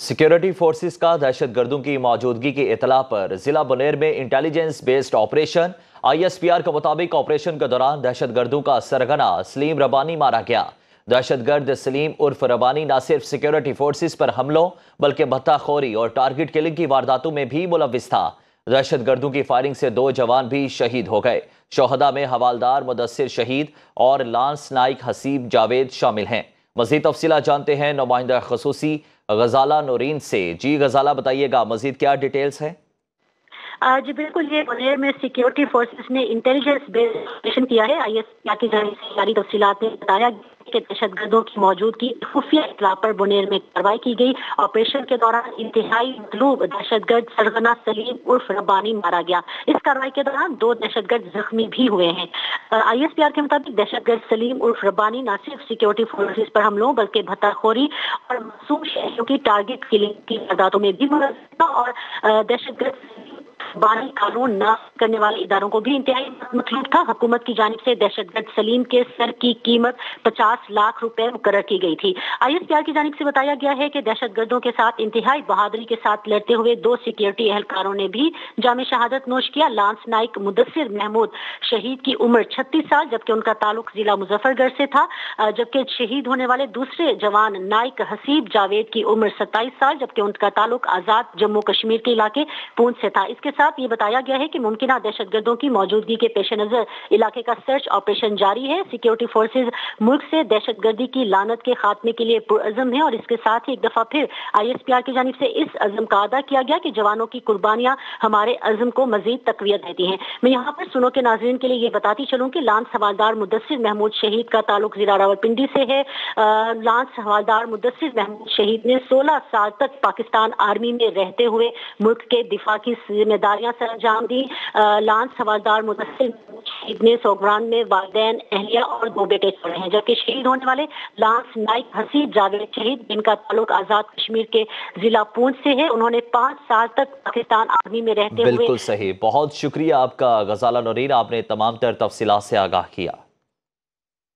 Security forces का दहशत गर्दों की मौजूदगी की इतला पर जिला बुनेर में इंटेलिजेंस बेस्ड ऑपरेशन, आईएसपीआर के मुताबिक ऑपरेशन के दौरान दहशत गर्दों का सरगना सलीम रबानी मारा गया। दहशत गर्द सलीम उर्फ़ रबानी न सिर्फ़ सिक्योरिटी फोर्सेस पर हमलों, बल्कि भत्ताखोरी और टारगेट किलिंग की वारदातों में भी मुलविस था। दहशत गर्दों की फायरिंग से दो जवान भी शहीद हो गए। शोहदा में हवालदार मुदसर शहीद और लांस नाइक हसीब जावेद शामिल हैं। मजीद तफसीला जानते हैं, नुमाइंदा खसूसी गजाला नोरीन से। जी गजाला बताइएगा, मजीद क्या डिटेल्स है? जी बिल्कुल ये बुनेर में सिक्योरिटी फोर्सेस ने इंटेलिजेंस बेस्ड ऑपरेशन किया है। आई एस की जानी से जारी तफसीत ने बताया कि दहशत गर्दों की मौजूदगी, खुफिया इतला पर बुनेर में कार्रवाई की गई। ऑपरेशन के दौरान इंतहाई मतलूब दहशत गर्द सरगना सलीम उर्फ़ रब्बानी मारा गया। इस कार्रवाई के दौरान दो दहशत गर्द जख्मी भी हुए हैं। आई एस पी आर के मुताबिक दहशत गर्द सलीम उर्फ़ रब्बानी न सिर्फ़ सिक्योरिटी फोर्सेज पर हमलों, बल्कि भत्ताखोरी और मासूम शहरों की टारगेट किलिंग की वारदातों में भी मुलजा और दहशत गर्द बानी कानून न करने वाले इदारों को भी इंतहाई मतलब था। हुकूमत की जानब से दहशतगर्द सलीम के सर की कीमत पचास लाख रुपए मुकर की गई थी। आई एस पी आर की जानब से बताया गया है कि दहशत गर्दों के साथ इंतहाई बहादुरी के साथ लड़ते हुए दो सिक्योरिटी एहलकारों ने भी जाम शहादत नोश किया। लांस नाइक मुदसर महमूद शहीद की उम्र छत्तीस साल, जबकि उनका ताल्लुक जिला मुजफ्फरगढ़ से था। जबकि शहीद होने वाले दूसरे जवान नाइक हसीब जावेद की उम्र सत्ताईस साल, जबकि उनका ताल्लुक आज़ाद जम्मू कश्मीर के इलाके पूंछ से था। इसके साथ ये बताया गया है कि मुमकिन दहशतगर्दों की मौजूदगी के पेश नज़र इलाके का सर्च ऑपरेशन जारी है। सिक्योरिटी फोर्सेज मुल्क से दहशतगर्दी की लानत के खात्मे के लिए पुरज़म है और इसके साथ ही एक दफ़ा फिर आई एस पी आर की जानब से इस अजम का अदा किया गया कि जवानों की कुर्बानियाँ हमारे अजम को मजीद तकवीत देती हैं। मैं यहाँ पर सुनो के नाजरन के लिए ये बताती चलूँ कि लांस हवालदार मुदसर महमूद शहीद का ताल्लुक जिला रावलपिंडी से है। लांस हवालदार मुदसर महमूद शहीद ने सोलह साल तक पाकिस्तान आर्मी में रहते हुए मुल्क के दिफा की ज़िम्मेदारी जिम्मेदारियाँ सर अंजाम दी लांस हवालदार मुदसिल शहीद ने सोगरान में वालदेन, अहलिया और दो बेटे छोड़े हैं, जबकि शहीद होने वाले लांस नाइक हसीब जावेद शहीद, जिनका ताल्लुक आज़ाद कश्मीर के जिला पूंछ से है। उन्होंने पाँच साल तक पाकिस्तान आर्मी में रहते बिल्कुल हुए बिल्कुल सही। बहुत शुक्रिया आपका, गजाला नरीन। आपने तमाम तर तफसी से आगाह किया।